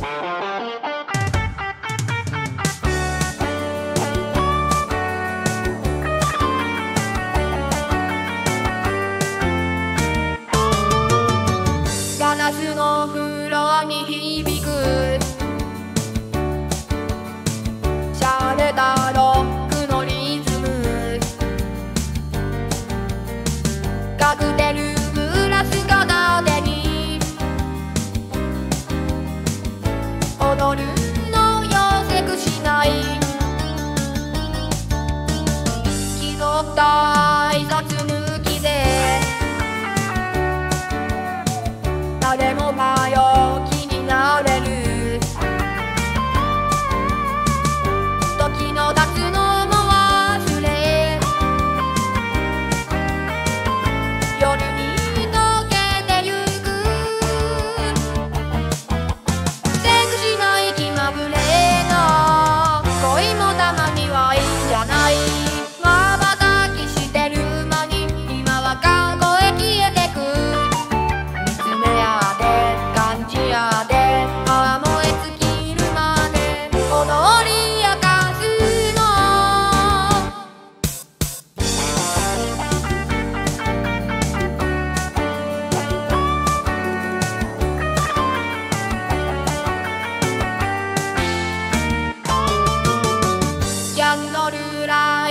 ガラスのフロアに響く夜のよセクしない。気取った。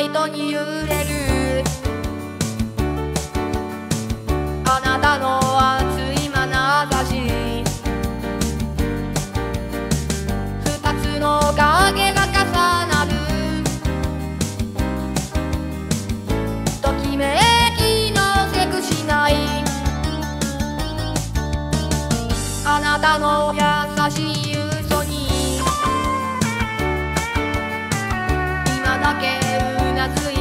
人に揺れる。あなたの熱いまなざし。二つの影が重なる。ときめきのせくしないあなたの優しい嘘に。今だけ Gracias.